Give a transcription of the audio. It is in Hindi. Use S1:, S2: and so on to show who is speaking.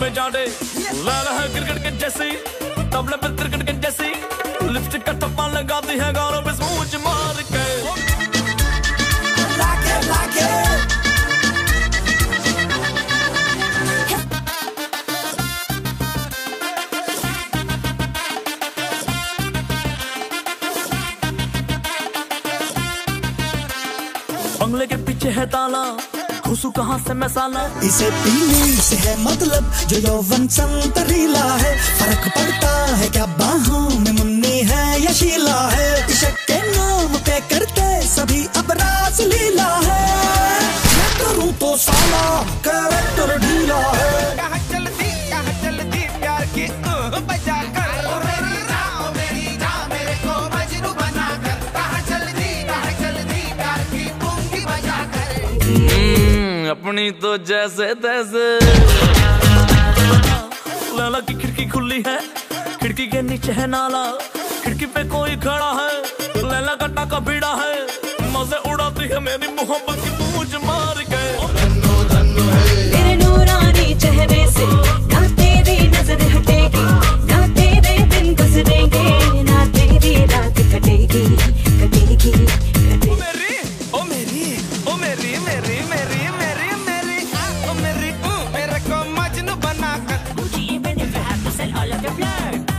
S1: पे जाने लाला है क्रिकेट के जैसी। तबले पे क्रिकेट के जैसी। लिपस्टिक का टप्पा लगाती है गालों पे स्मूच मार के।
S2: like it.
S1: बंगले के पीछे है ताला। घुसू कहाँ से मैं साला?
S2: इसे पीने से है मतलब जो यौवन संतरीला है। फ़र्क पड़ता है क्या बाहों में मुन्नी है या शीला है? इश्क के नाम पे करते सभी अब रास लीला है। मैं करूँ तो साला कैरेक्टर ढीला है।
S3: कहाँ चलती कहाँ चलती प्यार की
S1: अपनी तो जैसे तैसे। लाला की खिड़की खुली है, खिड़की के नीचे है नाला, खिड़की पे कोई खड़ा है, लैला का टाका भीड़ा है, मज़े उड़ाती है मेरी मोहब्बत back.